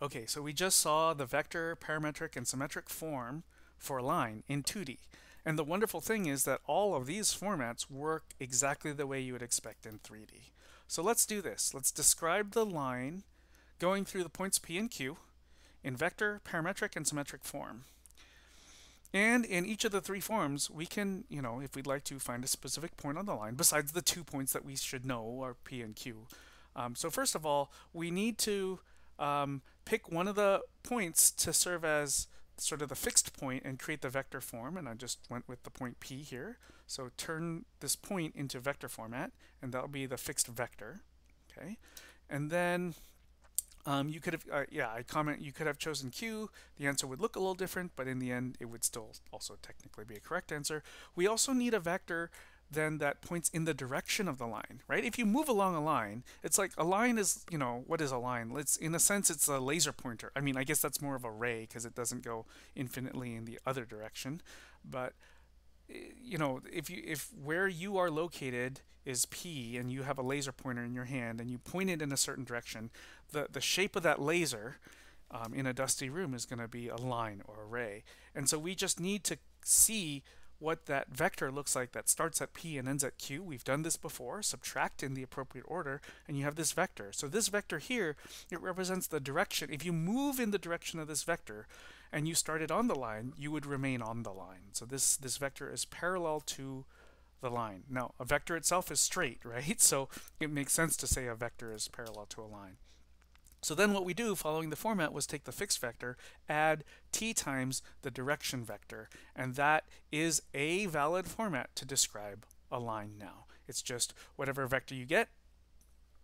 Okay, so we just saw the vector, parametric, and symmetric form for a line in 2D. And the wonderful thing is that all of these formats work exactly the way you would expect in 3D. So let's do this. Let's describe the line going through the points P and Q in vector, parametric, and symmetric form. And in each of the three forms, we can, you know, if we'd like to find a specific point on the line, besides the two points that we should know are P and Q. Um, so first of all, we need to um, pick one of the points to serve as sort of the fixed point and create the vector form and I just went with the point P here. So turn this point into vector format and that'll be the fixed vector okay? And then um, you could have uh, yeah I comment you could have chosen Q. The answer would look a little different but in the end it would still also technically be a correct answer. We also need a vector then that points in the direction of the line, right? If you move along a line, it's like a line is, you know, what is a line? It's in a sense it's a laser pointer. I mean, I guess that's more of a ray because it doesn't go infinitely in the other direction. But eh, you know, if you if where you are located is P and you have a laser pointer in your hand and you point it in a certain direction, the the shape of that laser um, in a dusty room is going to be a line or a ray. And so we just need to see what that vector looks like that starts at P and ends at Q. We've done this before, subtract in the appropriate order, and you have this vector. So this vector here, it represents the direction. If you move in the direction of this vector and you started on the line, you would remain on the line. So this, this vector is parallel to the line. Now, a vector itself is straight, right? So it makes sense to say a vector is parallel to a line. So then what we do following the format was take the fixed vector, add t times the direction vector, and that is a valid format to describe a line now. It's just whatever vector you get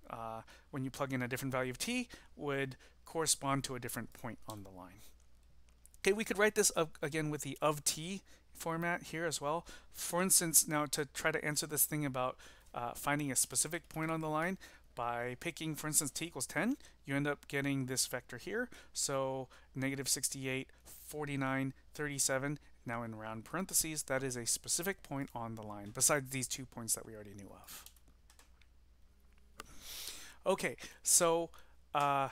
uh, when you plug in a different value of t would correspond to a different point on the line. Okay, we could write this again with the of t format here as well. For instance, now to try to answer this thing about uh, finding a specific point on the line, by picking, for instance, t equals 10, you end up getting this vector here. So negative 68, 49, 37, now in round parentheses, that is a specific point on the line, besides these two points that we already knew of. Okay, so uh,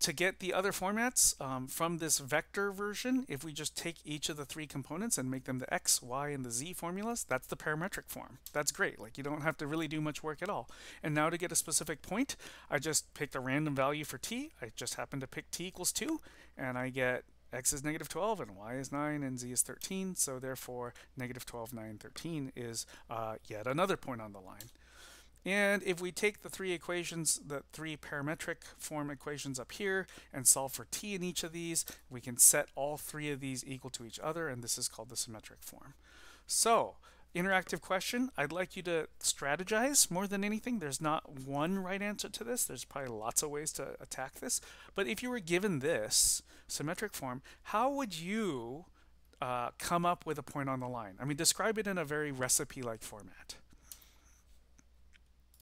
to get the other formats um, from this vector version, if we just take each of the three components and make them the x, y, and the z formulas, that's the parametric form. That's great. Like you don't have to really do much work at all. And now to get a specific point, I just picked a random value for t. I just happen to pick t equals 2, and I get x is negative 12 and y is 9 and z is 13. So therefore, negative 12, 9, 13 is uh, yet another point on the line. And if we take the three equations, the three parametric form equations up here and solve for t in each of these, we can set all three of these equal to each other, and this is called the symmetric form. So, interactive question, I'd like you to strategize more than anything. There's not one right answer to this. There's probably lots of ways to attack this. But if you were given this symmetric form, how would you uh, come up with a point on the line? I mean, describe it in a very recipe-like format.